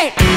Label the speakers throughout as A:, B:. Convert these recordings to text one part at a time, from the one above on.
A: ain't.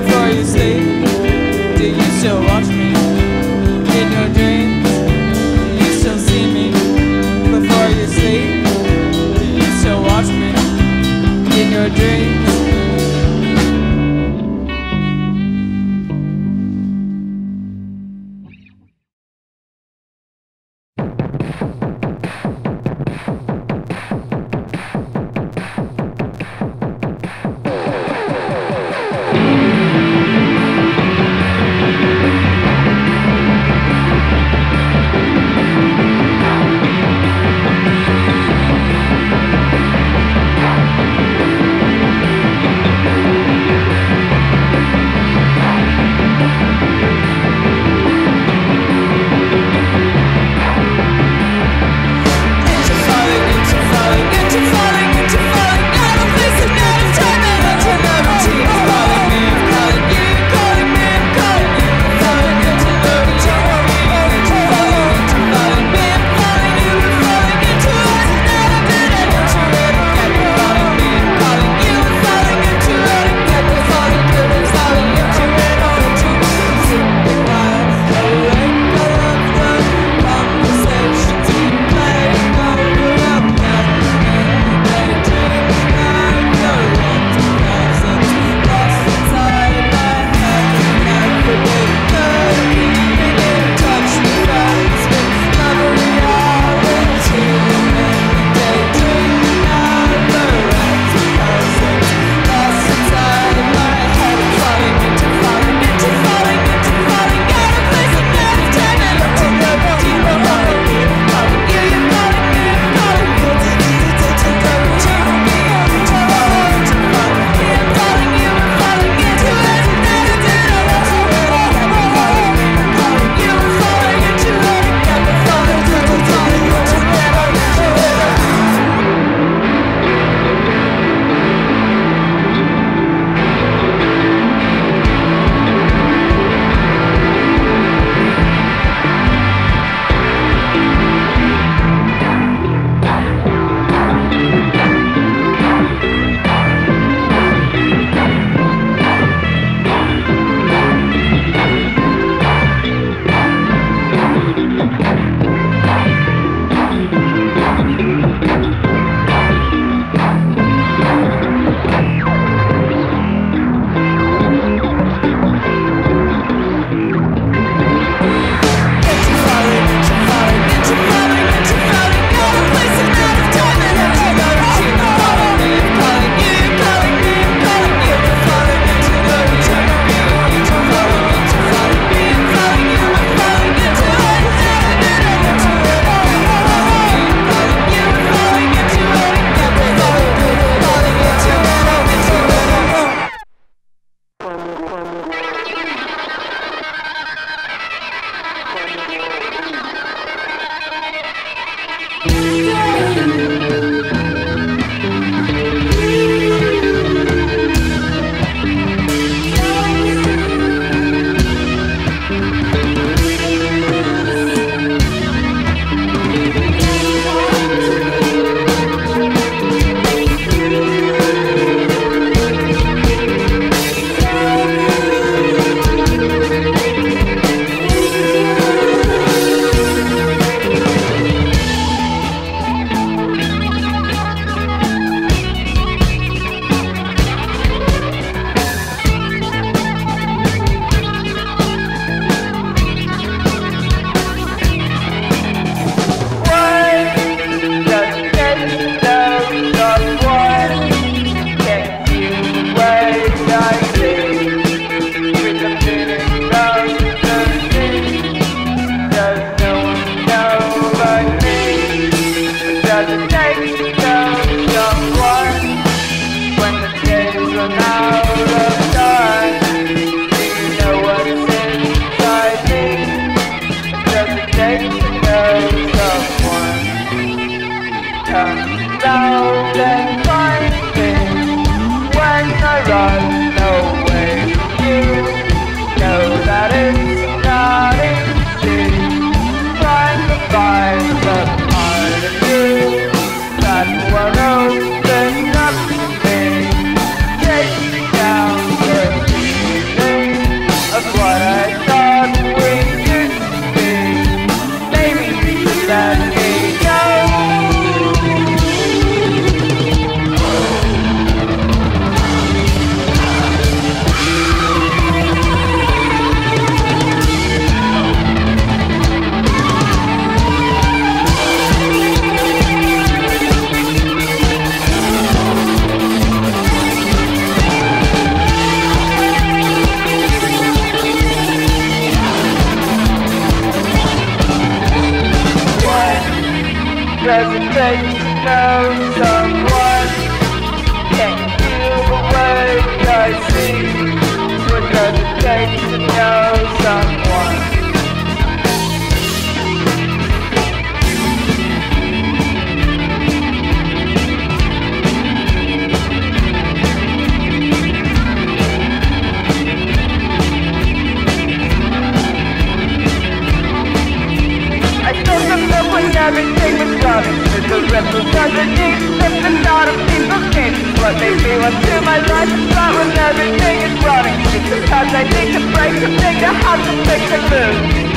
A: before you sleep? Do you still watch me in your dreams? Do you still see me before you sleep? Do you still watch me in your dreams? the ripples of the deep Slipping out of people's games What they feel to my life is flat when everything is running. Sometimes I need to break something to have to fix a move.